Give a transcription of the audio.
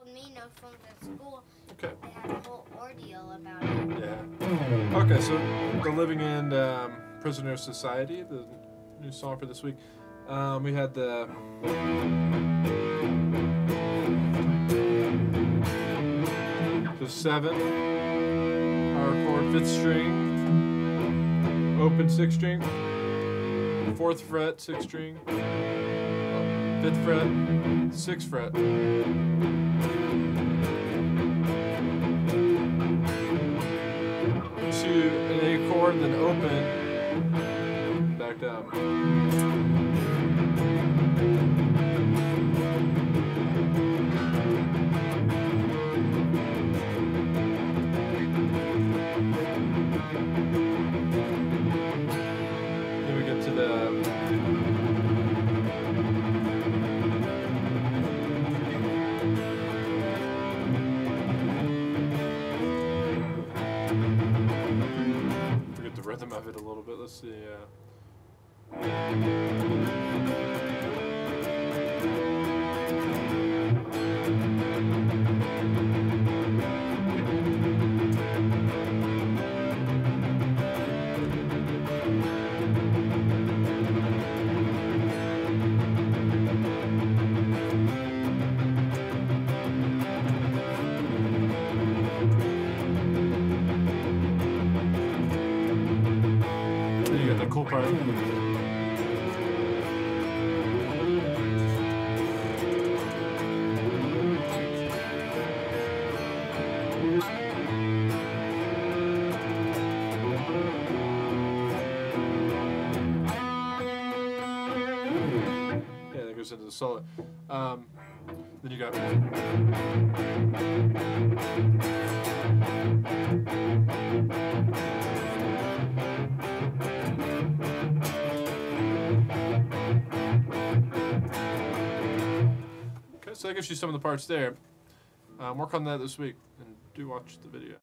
told me no phones at school. Okay. They had a whole ordeal about it. Yeah. Okay, so the Living End um, Prisoner Society, the new song for this week. Um, we had the. The seven, power chord, fifth string, open sixth string, fourth fret, sixth string, fifth fret, sixth fret. to an A chord, then open, back down. Rhythm of it a little bit. Let's see. Uh, the cool part. Yeah, that goes into the solo. Um, then you got. So that gives you some of the parts there. Um, work on that this week and do watch the video.